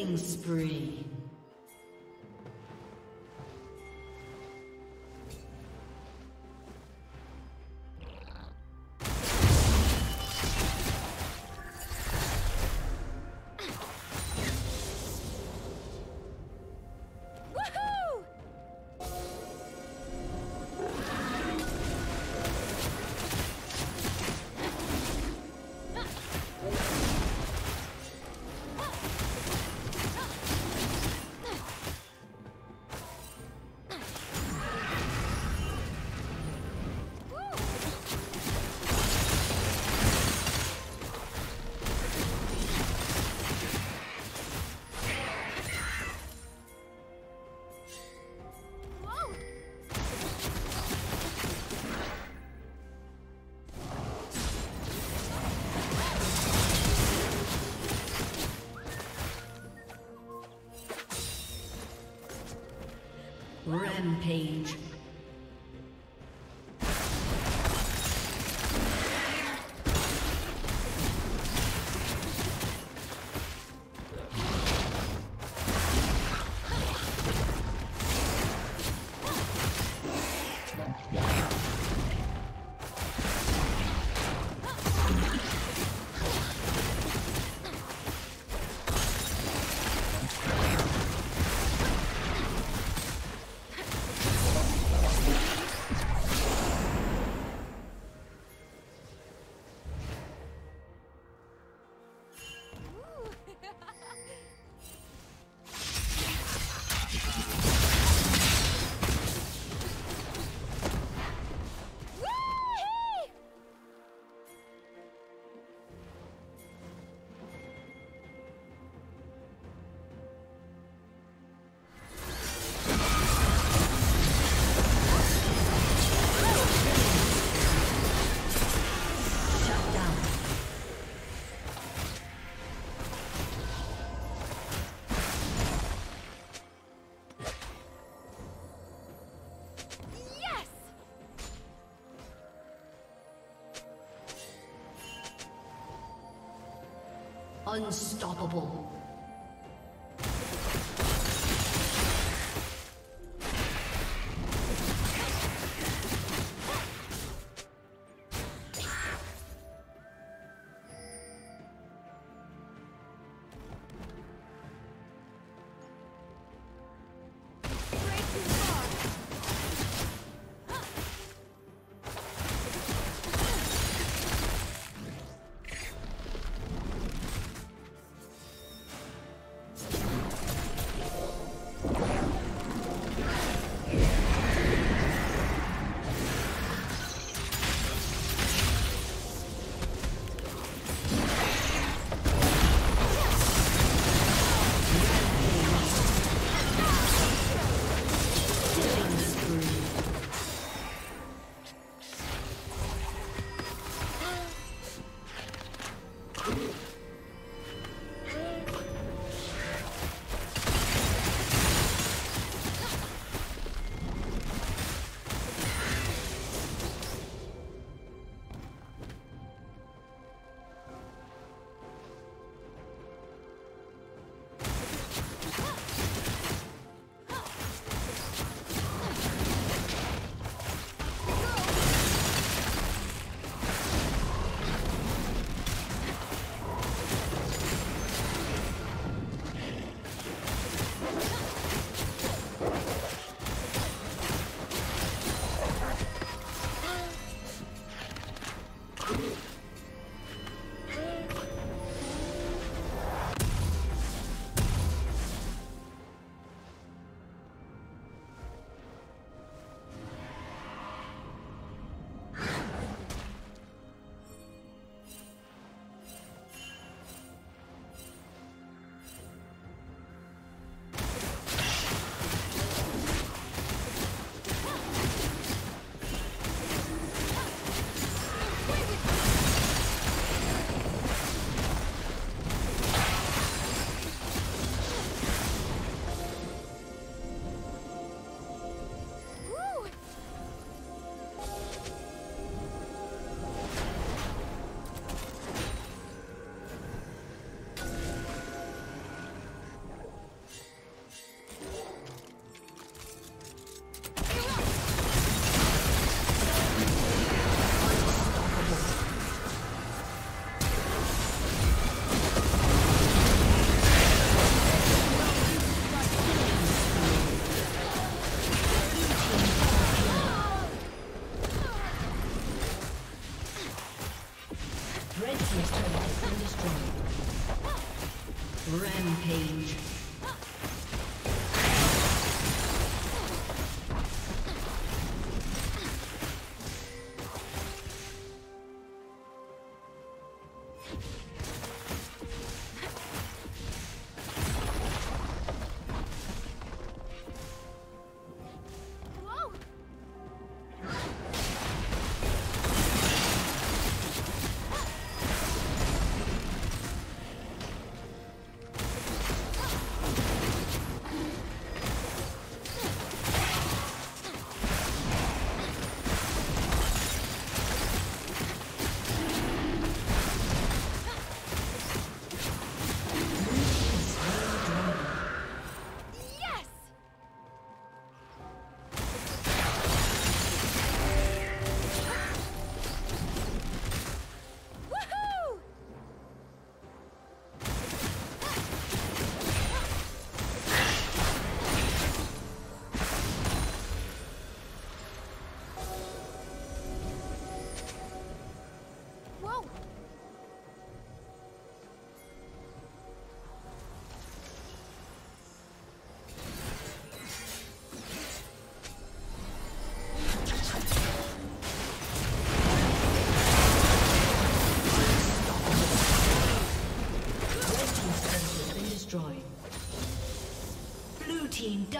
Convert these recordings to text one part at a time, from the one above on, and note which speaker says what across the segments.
Speaker 1: Killing spree. Rampage. Unstoppable.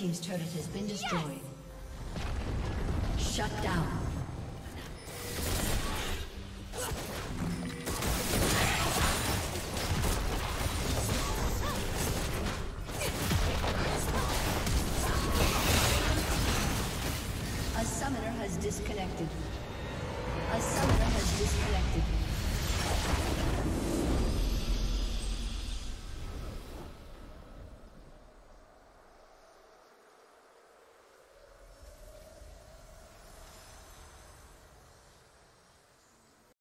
Speaker 1: Team's turret has been destroyed. Shut down. A summoner has disconnected.